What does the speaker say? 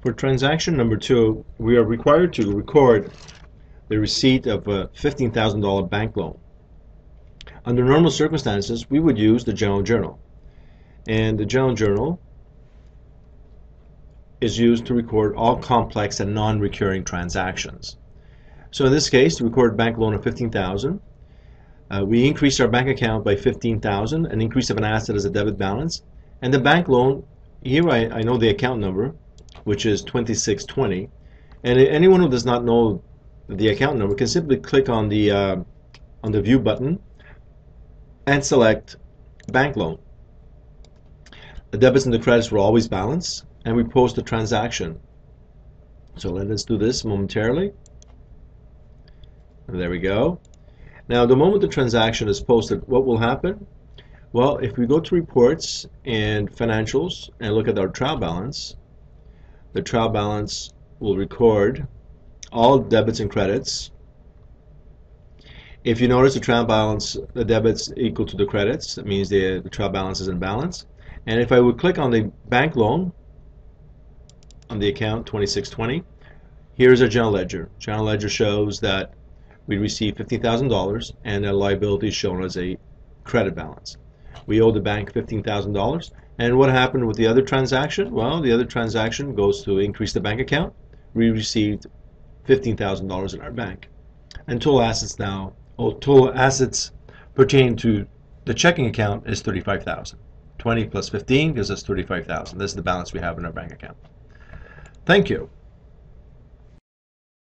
For transaction number two, we are required to record the receipt of a $15,000 bank loan. Under normal circumstances, we would use the general journal. And the general journal is used to record all complex and non-recurring transactions. So in this case, to record bank loan of 15,000, uh, we increase our bank account by 15,000, an increase of an asset as a debit balance, and the bank loan, here I, I know the account number, which is 2620. And anyone who does not know the account number can simply click on the uh, on the view button and select bank loan. The debits and the credits will always balance and we post the transaction. So let us do this momentarily. And there we go. Now the moment the transaction is posted, what will happen? Well, if we go to reports and financials and look at our trial balance, the trial balance will record all debits and credits. If you notice the trial balance, the debits equal to the credits, that means the, the trial balance is in balance. And if I would click on the bank loan on the account 2620, here's our general ledger. General ledger shows that we received $15,000 and a liability is shown as a credit balance. We owe the bank $15,000 and what happened with the other transaction? Well, the other transaction goes to increase the bank account. We received $15,000 in our bank. And total assets now, oh, total assets pertaining to the checking account is 35,000. 20 plus 15 gives us 35,000. This is the balance we have in our bank account. Thank you.